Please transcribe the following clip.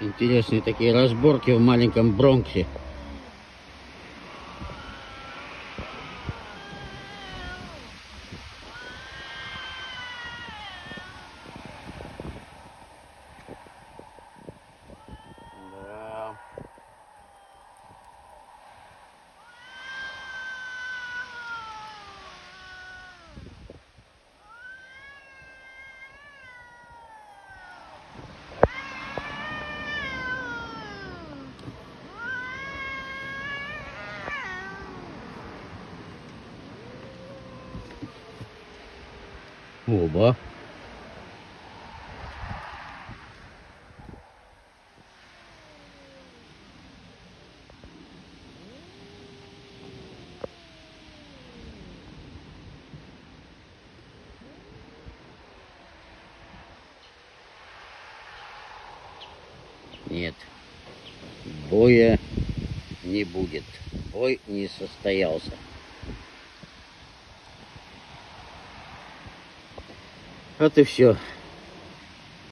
Интересные такие разборки в маленьком Бронксе. Оба. Нет, боя не будет. Бой не состоялся. Вот и все.